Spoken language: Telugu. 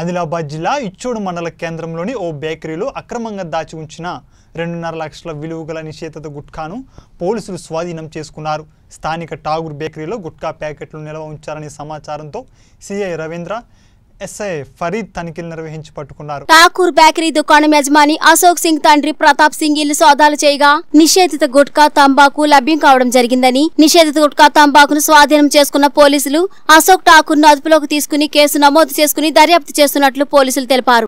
ఆదిలాబాద్ జిల్లా ఇచ్చోడు మండల కేంద్రంలోని ఓ బేకరీలో అక్రమంగా దాచి ఉంచిన రెండున్నర లక్షల విలువ గల నిషేధిత గుట్కాను పోలీసులు స్వాధీనం చేసుకున్నారు. స్థానిక టాగూర్ బేకరీలో గుట్కా ప్యాకెట్లు నిల్వ ఉంచారనే సమాచారంతో సిఐ రవీంద్ర ఎస్ఐ ఫరీద్ తనిఖీలు నిర్వహించి పట్టుకున్నారు. ఠాకూర్ బేకరీ దుకాణం యజమాని అశోక్ సింగ్ తండ్రి ప్రతాప్ సింగ్ ఇల్లు సోదాలు చేయగా నిషేధిత గుట్కా తంబాకు లభ్యం కావడం జరిగిందని నిషేధిత గుట్కా తంబాకును స్వాధీనం చేసుకున్న పోలీసులు అశోక్ ఠాకూర్ను అదుపులోకి తీసుకుని కేసు నమోదు చేసుకుని దర్యాప్తు చేస్తున్నట్లు పోలీసులు తెలిపారు.